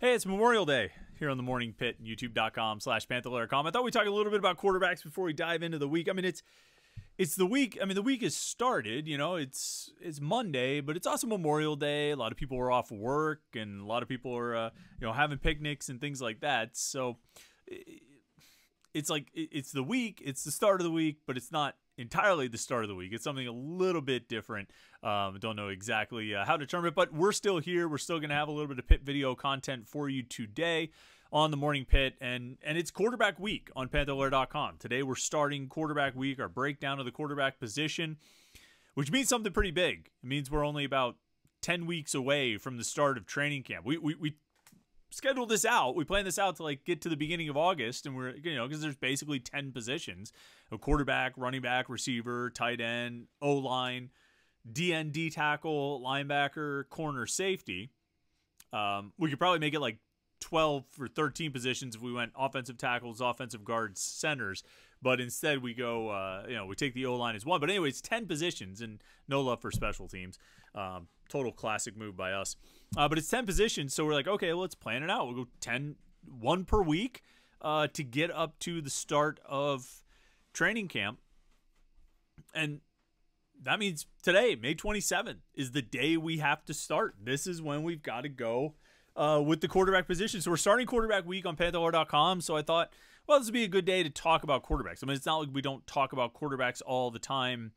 Hey, it's Memorial Day here on the Morning Pitt, youtube.com slash pantherlair.com. I thought we'd talk a little bit about quarterbacks before we dive into the week. I mean, it's it's the week. I mean, the week has started. You know, it's it's Monday, but it's also Memorial Day. A lot of people are off work, and a lot of people are uh, you know having picnics and things like that. So it's like it's the week. It's the start of the week, but it's not entirely the start of the week. It's something a little bit different. Um, don't know exactly uh, how to term it, but we're still here. We're still going to have a little bit of Pitt video content for you today on the morning Pitt and and it's quarterback week on pantherlair.com today we're starting quarterback week our breakdown of the quarterback position which means something pretty big it means we're only about 10 weeks away from the start of training camp we we, we scheduled this out we plan this out to like get to the beginning of august and we're you know because there's basically 10 positions a quarterback running back receiver tight end o-line dnd tackle linebacker corner safety um, we could probably make it like 12 or 13 positions if we went offensive tackles, offensive guards, centers. But instead, we go, uh, you know, we take the O line as one. But anyway, it's 10 positions and no love for special teams. Um, total classic move by us. Uh, but it's 10 positions. So we're like, okay, let's plan it out. We'll go 10, one per week uh, to get up to the start of training camp. And that means today, May 27th, is the day we have to start. This is when we've got to go uh, with the quarterback position. So we're starting quarterback week on Panther.com. So I thought, well, this would be a good day to talk about quarterbacks. I mean, it's not like we don't talk about quarterbacks all the time.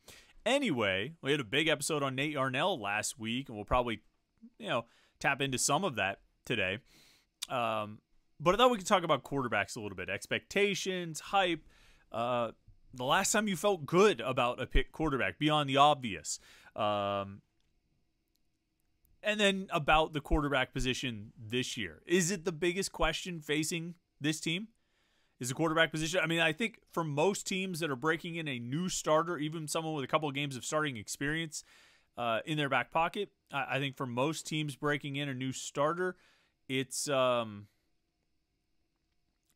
Anyway, we had a big episode on Nate Yarnell last week, and we'll probably, you know, tap into some of that today. Um, but I thought we could talk about quarterbacks a little bit, expectations, hype. Uh, the last time you felt good about a Pitt quarterback beyond the obvious. Um, and then about the quarterback position this year. Is it the biggest question facing this team? Is the quarterback position? I mean, I think for most teams that are breaking in a new starter, even someone with a couple of games of starting experience uh, in their back pocket, I, think for most teams breaking in a new starter, it's um,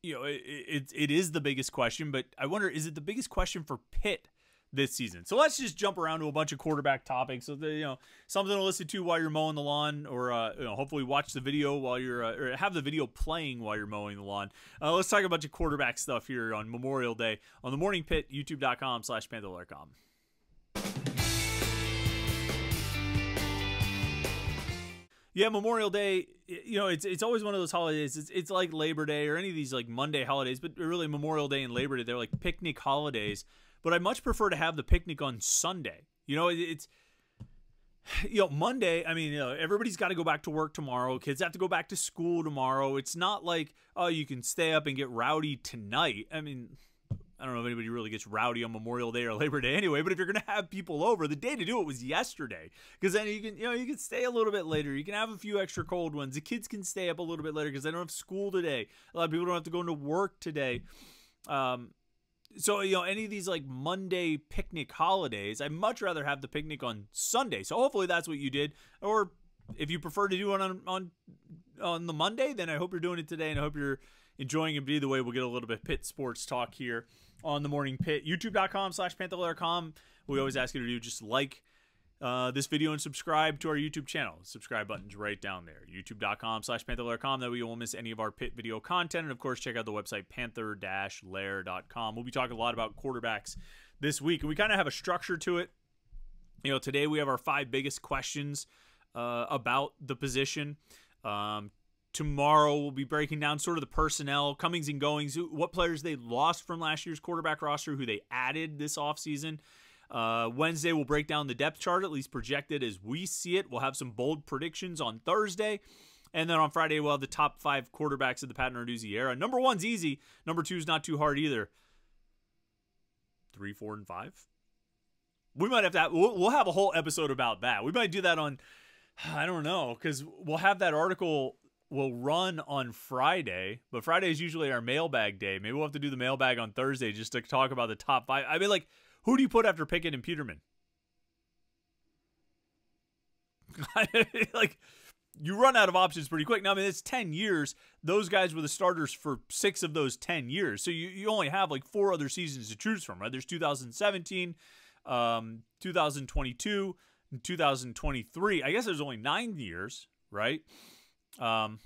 you know, it, it, it is the biggest question. But I wonder, is it the biggest question for Pitt this season. So let's just jump around to a bunch of quarterback topics. So you know something to listen to while you're mowing the lawn, or uh, you know, hopefully watch the video while you're uh, or have the video playing while you're mowing the lawn. Uh, let's talk a bunch of quarterback stuff here on Memorial Day on the Morning Pitt. YouTube.com/slash Panther.com. Yeah, Memorial Day, you know, it's it's always one of those holidays. It's, it's like Labor Day or any of these like Monday holidays, but really Memorial Day and Labor Day, they're like picnic holidays but I much prefer to have the picnic on Sunday. You know, it's you know Monday. I mean, you know, everybody's got to go back to work tomorrow. Kids have to go back to school tomorrow. It's not like oh, you can stay up and get rowdy tonight. I mean. I don't know if anybody really gets rowdy on Memorial Day or Labor Day anyway, but if you're going to have people over, the day to do it was yesterday because then you can, you know, you can stay a little bit later. You can have a few extra cold ones. The kids can stay up a little bit later because they don't have school today. A lot of people don't have to go into work today. Um, so you know any of these like monday picnic holidays i'd much rather have the picnic on sunday so hopefully that's what you did or if you prefer to do it on on on the monday then i hope you're doing it today and i hope you're enjoying it either way we'll get a little bit Pitt sports talk here on the morning Pitt youtube.com slash pantherlair.com we always ask you to do just like uh, this video and subscribe to our YouTube channel. Subscribe button's right down there. YouTube.com slash pantherlair.com. That way you won't miss any of our Pitt video content. And of course, check out the website panther-lair.com. We'll be talking a lot about quarterbacks this week. And we kind of have a structure to it. You know, today we have our five biggest questions uh, about the position. Um, tomorrow we'll be breaking down sort of the personnel, comings and goings, what players they lost from last year's quarterback roster, who they added this offseason. Uh, Wednesday, we'll break down the depth chart, at least projected as we see it. We'll have some bold predictions on Thursday. And then on Friday, we'll have the top five quarterbacks of the Pat Narduzzi era. Number one's easy. Number two's not too hard either. Three, four, and five. We might have to. We'll, we'll have a whole episode about that. We might do that on. I don't know because we'll have that article will run on Friday, but Friday is usually our mailbag day. Maybe we'll have to do the mailbag on Thursday just to talk about the top five. I mean, like who do you put after Pickett and Peterman? like you run out of options pretty quick. Now, I mean, it's 10 years. Those guys were the starters for six of those 10 years. So you, you only have like four other seasons to choose from, right? There's 2017, um, 2022, 2023. I guess there's only nine years, right? Um,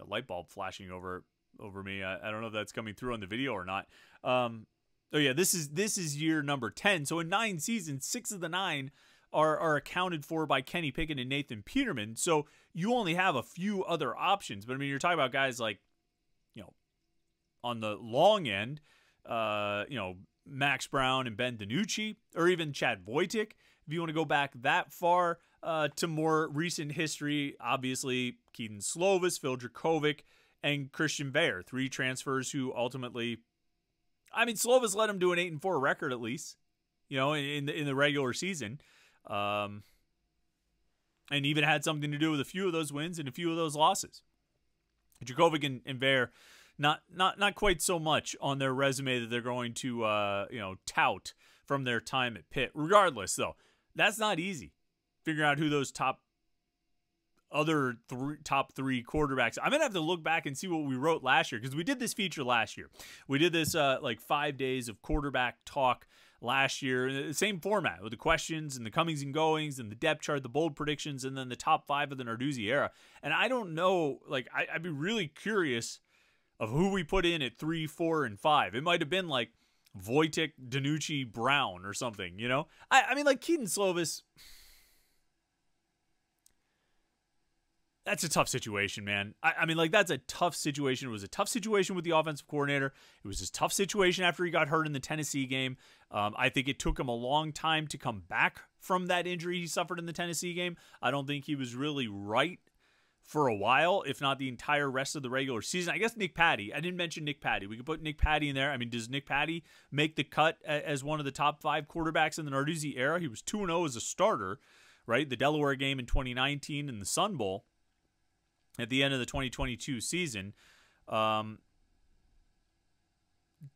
know, light bulb flashing over over me. I, I, don't know if that's coming through on the video or not. Um, oh yeah, this is this is year number ten. So in nine seasons, six of the nine are are accounted for by Kenny Pickett and Nathan Peterman. So you only have a few other options. But I mean, you're talking about guys like, you know, on the long end, uh, you know, Max Brown and Ben DiNucci, or even Chad Voytik. If you want to go back that far uh, to more recent history, obviously Kedon Slovis, Phil Jurkovec, and Christian Veilleux, three transfers who ultimately, I mean, Slovis let him do an eight and four record at least, you know, in the in the regular season, um, and even had something to do with a few of those wins and a few of those losses. Jurkovec and, and Veilleux, not not not quite so much on their resume that they're going to uh, you know tout from their time at Pitt. Regardless, though, that's not easy. Figuring out who those top other three, top three quarterbacks. I'm gonna have to look back and see what we wrote last year because we did this feature last year. We did this uh, like five days of quarterback talk last year, the same format with the questions and the comings and goings and the depth chart, the bold predictions, and then the top five of the Narduzzi era. And I don't know, like I, I'd be really curious of who we put in at three, four, and five. It might have been like Voytik, DiNucci, Brown, or something. You know, I, I mean, like Kedon Slovis. that's a tough situation, man. I, I, mean, like that's a tough situation. It was a tough situation with the offensive coordinator. It was a tough situation after he got hurt in the Tennessee game. Um, I think it took him a long time to come back from that injury he suffered in the Tennessee game. I don't think he was really right for a while, if not the entire rest of the regular season. I guess Nick Patti. I didn't mention Nick Patti. We could put Nick Patti in there. I mean, does Nick Patti make the cut as one of the top five quarterbacks in the Narduzzi era? He was 2 0 as a starter, right? The Delaware game in 2019 and the Sun Bowl at the end of the 2022 season. Um,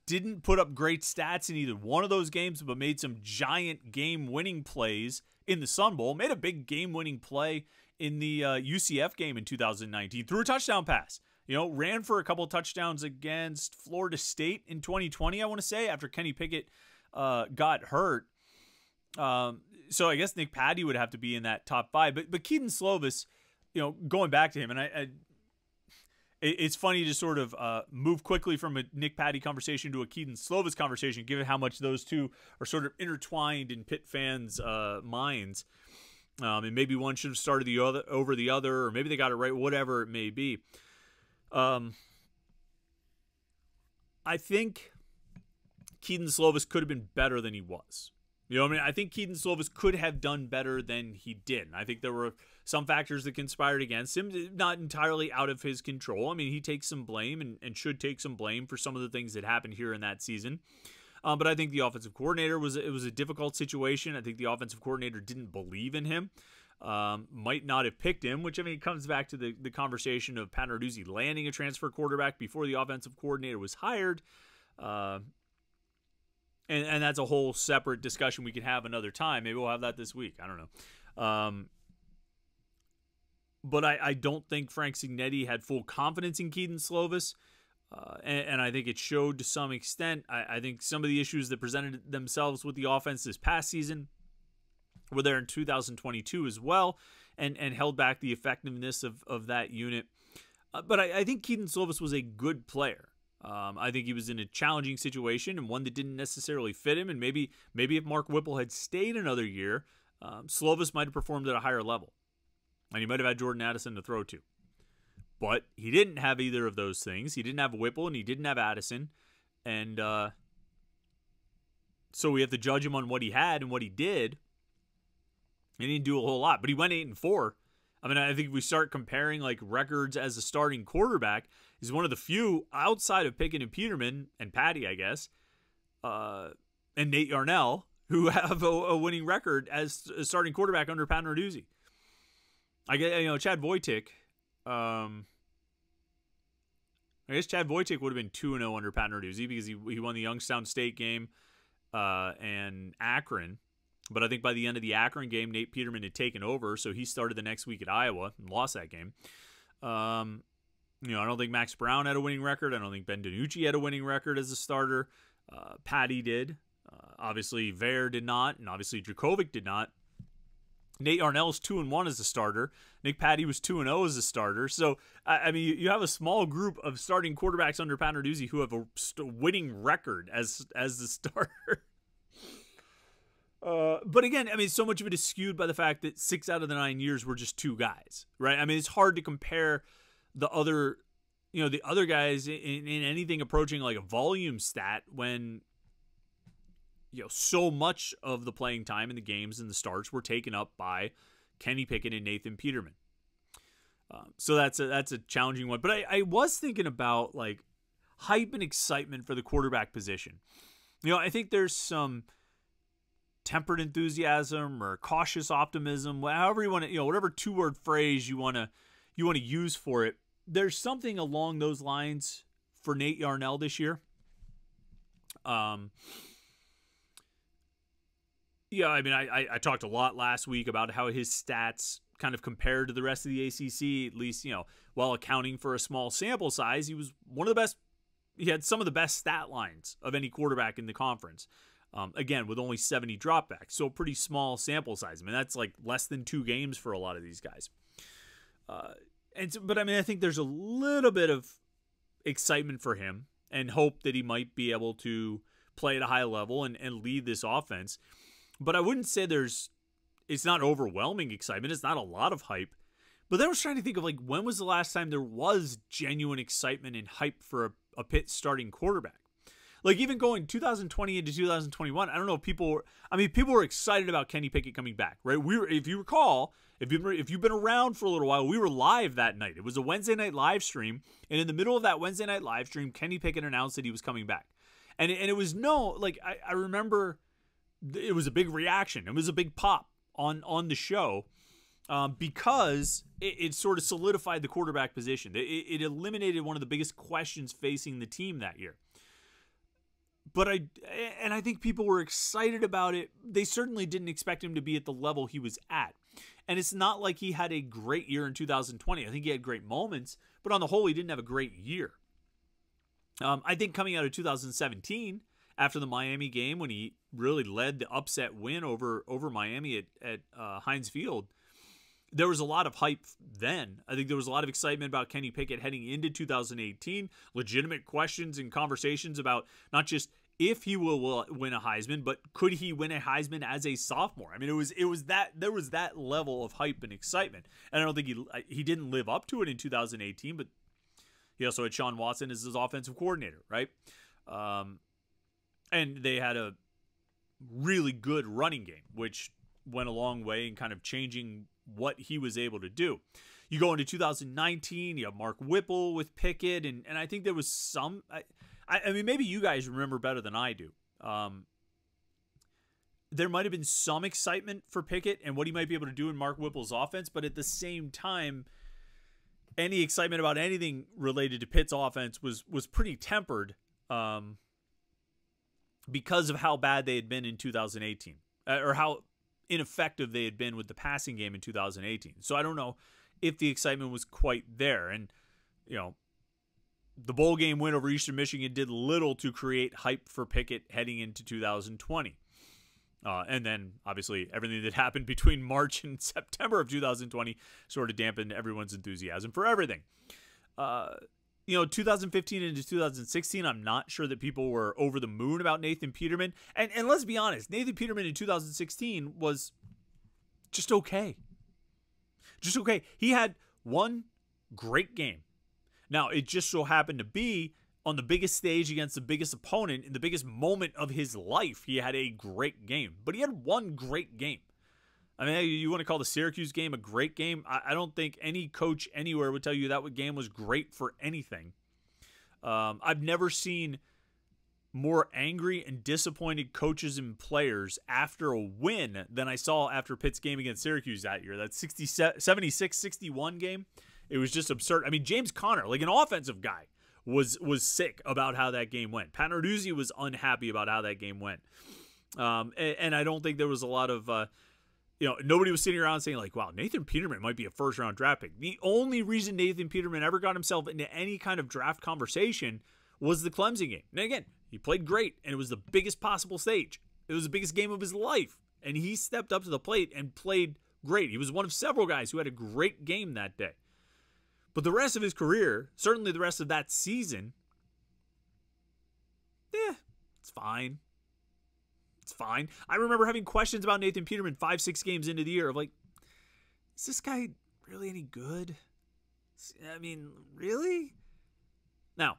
didn't put up great stats in either one of those games, but made some giant game winning plays in the Sun Bowl. Made a big game winning play in the uh, UCF game in 2019. Threw a touchdown pass. You know, ran for a couple touchdowns against Florida State in 2020, I want to say, after Kenny Pickett uh, got hurt. Um, so I guess Nick Patti would have to be in that top five. But but Kedon Slovis you know, going back to him, and I, I it's funny to sort of uh, move quickly from a Nick Patti conversation to a Kedon Slovis conversation, given how much those two are sort of intertwined in Pitt fans' uh, minds. Um, and maybe one should have started the other over the other, or maybe they got it right, whatever it may be. Um, I think Kedon Slovis could have been better than he was. You know, I mean, I think Kedon Slovis could have done better than he did. I think there were some factors that conspired against him, not entirely out of his control. I mean, he takes some blame and, and should take some blame for some of the things that happened here in that season. Um, but I think the offensive coordinator was it was a difficult situation. I think the offensive coordinator didn't believe in him. Um, might not have picked him, which I mean, it comes back to the, the conversation of Pat Narduzzi landing a transfer quarterback before the offensive coordinator was hired. Uh, and, and that's a whole separate discussion we could have another time. Maybe we'll have that this week. I don't know. Um, but I, I don't think Frank Cignetti had full confidence in Kedon Slovis. Uh, and, and, I think it showed to some extent. I, I, think some of the issues that presented themselves with the offense this past season were there in 2022 as well, and, and held back the effectiveness of, of that unit. Uh, but I, I, think Kedon Slovis was a good player. Um, I think he was in a challenging situation and one that didn't necessarily fit him. And maybe maybe if Mark Whipple had stayed another year, um, Slovis might have performed at a higher level, and he might have had Jordan Addison to throw to. But he didn't have either of those things. He didn't have Whipple and he didn't have Addison, and uh, so we have to judge him on what he had and what he did. And He didn't do a whole lot, but he went eight and four. I mean, I think we start comparing like records as a starting quarterback. He's one of the few outside of Pickett and Peterman and Patti, I guess, uh, and Nate Yarnell who have a, a, winning record as a starting quarterback under Pat Narduzzi. I get you know Chad Voytik. Um, I guess Chad Voytik would have been two and zero oh under Pat Narduzzi because he he won the Youngstown State game uh, and Akron. But I think by the end of the Akron game, Nate Peterman had taken over, so he started the next week at Iowa and lost that game. Um, you know, I don't think Max Brown had a winning record. I don't think Ben DiNucci had a winning record as a starter. Uh, Patti did. Uh, obviously, Veilleux did not, and obviously Jurkovec did not. Nate Yarnell's two and one as a starter. Nick Patti was two and zero as a starter. So I, mean, you have a small group of starting quarterbacks under Pat Narduzzi who have a winning record as as the starter. Uh, but again, I mean, so much of it is skewed by the fact that six out of the nine years were just two guys, right? I mean, it's hard to compare the other, you know, the other guys in, in anything approaching like a volume stat when, you know, so much of the playing time in the games and the starts were taken up by Kenny Pickett and Nathan Peterman. Um, so that's a that's a challenging one. But I, I was thinking about like hype and excitement for the quarterback position. You know, I think there's some tempered enthusiasm or cautious optimism, however you want to, you know, whatever two word phrase you want to you want to use for it. There's something along those lines for Nate Yarnell this year. Um, yeah, I mean, I, I talked a lot last week about how his stats kind of compared to the rest of the ACC, at least, you know, while accounting for a small sample size, he was one of the best. He had some of the best stat lines of any quarterback in the conference. Um, again, with only 70 dropbacks, so pretty small sample size. I mean, that's like less than two games for a lot of these guys. Uh, and but I mean, I think there's a little bit of excitement for him and hope that he might be able to play at a high level and, and lead this offense. But I wouldn't say there's it's not overwhelming excitement. It's not a lot of hype. But then I was trying to think of like when was the last time there was genuine excitement and hype for a, a Pitt starting quarterback? Like even going 2020 into 2021, I don't know if people were. I mean, people were excited about Kenny Pickett coming back, right? We were, if you recall, if you if you've been around for a little while, we were live that night. It was a Wednesday night live stream, and in the middle of that Wednesday night live stream, Kenny Pickett announced that he was coming back, and and it was no like I, I remember, it was a big reaction. It was a big pop on on the show. Um, because it, it, sort of solidified the quarterback position. It, it eliminated one of the biggest questions facing the team that year but I and I think people were excited about it. They certainly didn't expect him to be at the level he was at. And it's not like he had a great year in 2020. I think he had great moments, but on the whole, he didn't have a great year. Um, I think coming out of 2017, after the Miami game, when he really led the upset win over over Miami at at uh, Heinz Field, there was a lot of hype then. I think there was a lot of excitement about Kenny Pickett heading into 2018. Legitimate questions and conversations about not just if he will win a Heisman, but could he win a Heisman as a sophomore? I mean, it was it was that there was that level of hype and excitement, and I don't think he he didn't live up to it in 2018. But he also had Shawn Watson as his offensive coordinator, right? Um, and they had a really good running game, which went a long way in kind of changing what he was able to do. You go into 2019, you have Mark Whipple with Pickett, and, and I think there was some. I, I mean, maybe you guys remember better than I do. Um, there might have been some excitement for Pickett and what he might be able to do in Mark Whipple's offense, but at the same time, any excitement about anything related to Pitt's offense was was pretty tempered um, because of how bad they had been in 2018, uh, or how ineffective they had been with the passing game in 2018. So I don't know if the excitement was quite there. And, you know, the bowl game win over Eastern Michigan did little to create hype for Pickett heading into 2020. Uh, and then, obviously, everything that happened between March and September of 2020 sort of dampened everyone's enthusiasm for everything. Uh, you know, 2015 into 2016, I'm not sure that people were over the moon about Nathan Peterman. And and let's be honest, Nathan Peterman in 2016 was just okay. Just okay. He had one great game. Now, it just so happened to be on the biggest stage against the biggest opponent in the biggest moment of his life. He had a great game, but he had one great game. I mean, you want to call the Syracuse game a great game? I, don't think any coach anywhere would tell you that game was great for anything. Um, I've never seen more angry and disappointed coaches and players after a win than I saw after Pitt's game against Syracuse that year. That 76 61 game. It was just absurd. I mean, James Conner, like an offensive guy, was was sick about how that game went. Pat Narduzzi was unhappy about how that game went. Um, and, and, I don't think there was a lot of uh, you know, nobody was sitting around saying like, "Wow, Nathan Peterman might be a first round draft pick." The only reason Nathan Peterman ever got himself into any kind of draft conversation was the Clemson game. And again, he played great, and it was the biggest possible stage. It was the biggest game of his life, and he stepped up to the plate and played great. He was one of several guys who had a great game that day. But the rest of his career, certainly the rest of that season, yeah, it's fine. Fine. I remember having questions about Nathan Peterman five, six games into the year of like, is this guy really any good? I mean, really? Now,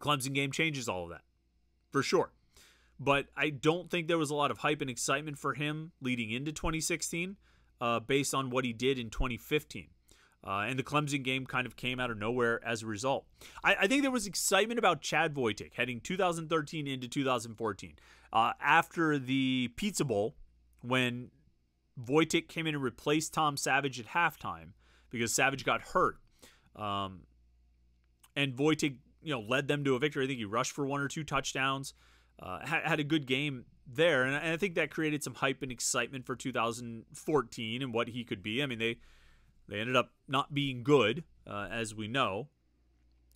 Clemson game changes all of that for sure. But I don't think there was a lot of hype and excitement for him leading into 2016 uh, based on what he did in 2015. Uh, and the Clemson game kind of came out of nowhere as a result. I, I, think there was excitement about Chad Voytik heading 2013 into 2014. Uh, after the Pizza Bowl, when Voytik came in and replaced Tom Savage at halftime because Savage got hurt. Um, and Voytik, you know, led them to a victory. I think he rushed for one or two touchdowns, uh, had, had, a good game there. And, and I think that created some hype and excitement for 2014 and what he could be. I mean, they they ended up not being good, uh, as we know.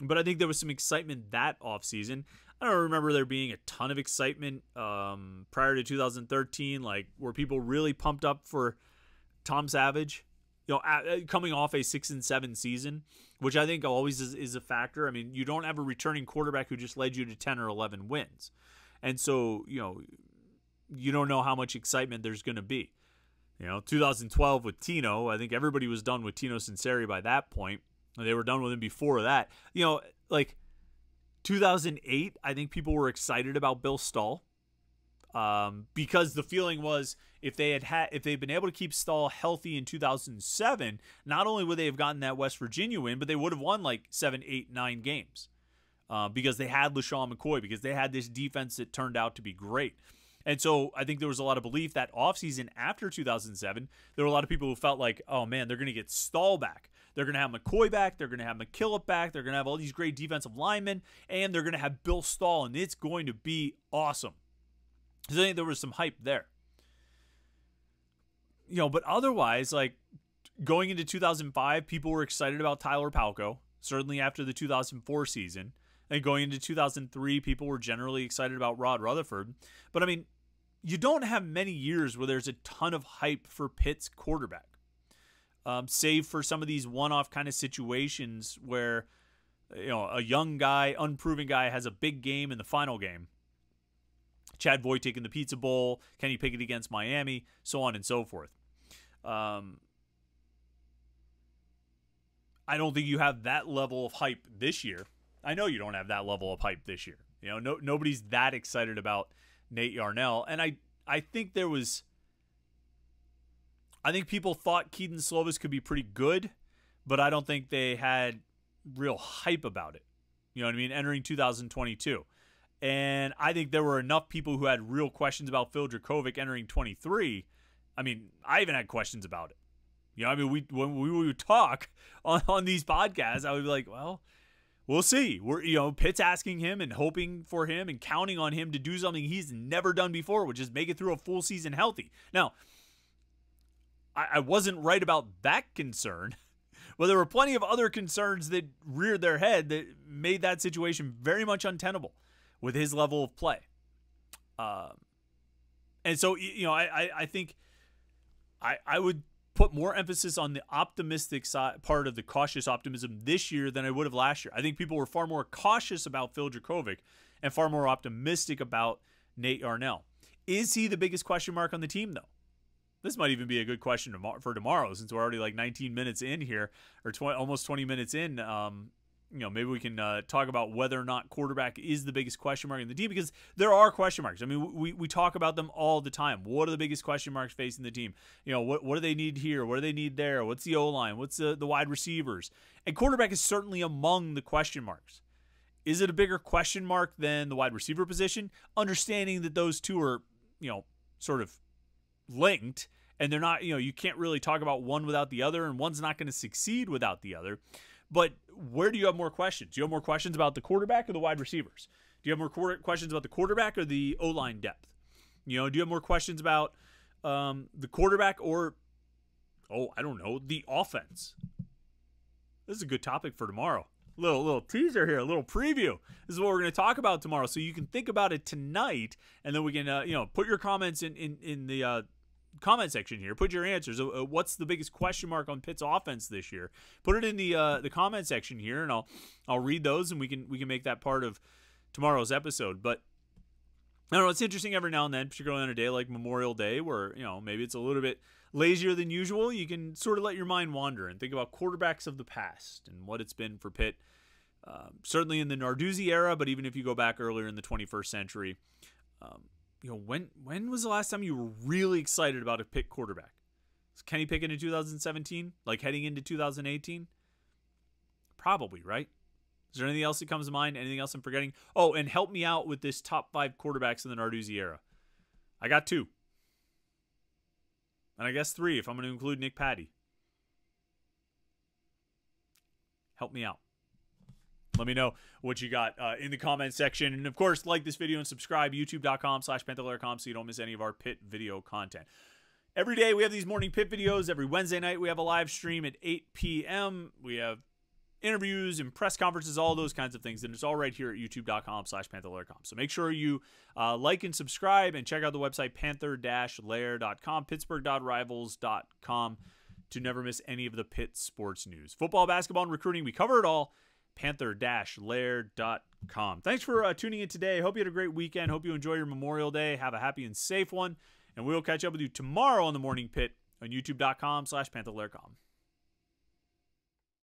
But I think there was some excitement that offseason. I don't remember there being a ton of excitement um, prior to 2013. Like, were people really pumped up for Tom Savage? You know, coming off a six and seven season, which I think always is, is a factor. I mean, you don't have a returning quarterback who just led you to 10 or 11 wins. And so, you know, you don't know how much excitement there's going to be. You know, 2012 with Tino, I think everybody was done with Tino Sunseri by that point. They were done with him before that. You know, like 2008, I think people were excited about Bill Stull um, because the feeling was if they had had if they'd been able to keep Stull healthy in 2007, not only would they have gotten that West Virginia win, but they would have won like seven, eight, nine games uh, because they had LeSean McCoy because they had this defense that turned out to be great. And so I think there was a lot of belief that offseason after 2007, there were a lot of people who felt like, oh man, they're going to get Stull back. They're going to have McCoy back. They're going to have McKillop back. They're going to have all these great defensive linemen. And they're going to have Bill Stull. And it's going to be awesome. So I think there was some hype there. You know, but otherwise, like going into 2005, people were excited about Tyler Palko, certainly after the 2004 season. And going into 2003, people were generally excited about Rod Rutherford. But I mean, you don't have many years where there's a ton of hype for Pitt's quarterback, um, save for some of these one-off kind of situations where you know a young guy, unproven guy, has a big game in the final game. Chad Voytik in the Pizza Bowl, Kenny Pickett against Miami, so on and so forth. Um, I don't think you have that level of hype this year. I know you don't have that level of hype this year. You know, no nobody's that excited about Nate Yarnell, and I I think there was. I think people thought Kedon Slovis could be pretty good, but I don't think they had real hype about it. You know what I mean? Entering 2022. And I think there were enough people who had real questions about Phil Jurkovec entering 23. I mean, I even had questions about it. You know, I mean, we when we would talk on, on these podcasts, I would be like, well, we'll see. We're you know Pitt's asking him and hoping for him and counting on him to do something he's never done before, which is make it through a full season healthy. Now, I, I wasn't right about that concern. But there were plenty of other concerns that reared their head that made that situation very much untenable with his level of play. Um, and so, you know, I, I, I think I, I would put more emphasis on the optimistic side part of the cautious optimism this year than I would have last year. I think people were far more cautious about Phil Jurkovec and far more optimistic about Nate Yarnell. Is he the biggest question mark on the team, though? This might even be a good question for tomorrow since we're already like 19 minutes in here or 20, almost 20 minutes in um, you know, maybe we can uh, talk about whether or not quarterback is the biggest question mark in the team because there are question marks. I mean, we, we talk about them all the time. What are the biggest question marks facing the team? You know, what, what do they need here? What do they need there? What's the O line? What's the, the wide receivers? And quarterback is certainly among the question marks. Is it a bigger question mark than the wide receiver position? Understanding that those two are, you know, sort of linked and they're not, you know, you can't really talk about one without the other and one's not going to succeed without the other. But where do you have more questions? Do you have more questions about the quarterback or the wide receivers? Do you have more questions about the quarterback or the O line depth? You know, do you have more questions about um, the quarterback or, oh, I don't know, the offense? This is a good topic for tomorrow. Little little teaser here, a little preview. This is what we're going to talk about tomorrow, so you can think about it tonight, and then we can uh, you know put your comments in in in the uh, comment section here. Put your answers. Uh, uh, what's the biggest question mark on Pitt's offense this year? Put it in the uh, the comment section here, and I'll I'll read those, and we can we can make that part of tomorrow's episode. But I don't know. It's interesting every now and then, particularly on a day like Memorial Day, where you know maybe it's a little bit lazier than usual. You can sort of let your mind wander and think about quarterbacks of the past and what it's been for Pitt. Um, certainly in the Narduzzi era, but even if you go back earlier in the 21st century, um, you know when when was the last time you were really excited about a Pitt quarterback? Was Kenny Pickett in 2017, like heading into 2018? Probably right. Is there anything else that comes to mind? Anything else I'm forgetting? Oh, and help me out with this top five quarterbacks in the Narduzzi era. I got two. And I guess three if I'm going to include Nick Patti. Help me out. Let me know what you got uh, in the comment section. And of course, like this video and subscribe, youtube.com slash pantherlaircom so you don't miss any of our Pitt video content. Every day we have these morning Pitt videos. Every Wednesday night we have a live stream at 8 p.m. We have interviews and press conferences, all those kinds of things. And it's all right here at youtube.com slash pantherlaircom. So make sure you uh, like and subscribe and check out the website panther-lair.com, pittsburgh.rivals.com to never miss any of the Pitt sports news. Football, basketball, and recruiting, we cover it all. Panther-lair.com. Thanks for uh, tuning in today. Hope you had a great weekend. Hope you enjoy your Memorial Day. Have a happy and safe one. And we'll catch up with you tomorrow on the Morning Pitt on youtube.com slash pantherlaircom.